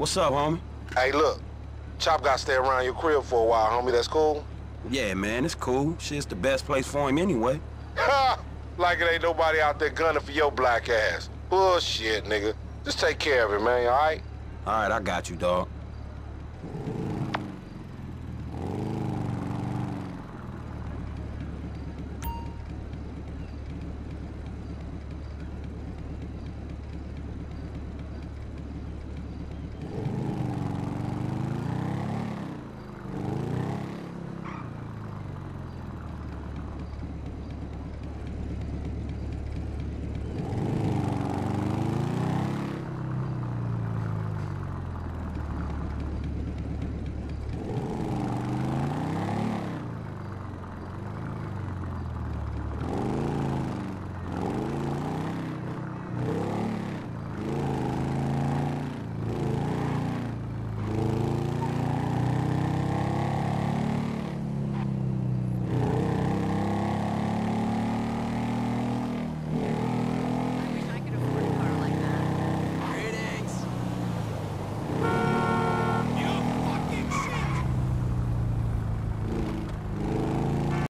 What's up, homie? Hey, look. Chop got to stay around your crib for a while, homie. That's cool? Yeah, man, it's cool. Shit's the best place for him anyway. Ha! like it ain't nobody out there gunning for your black ass. Bullshit, nigga. Just take care of it, man, all right? All right, I got you, dog. you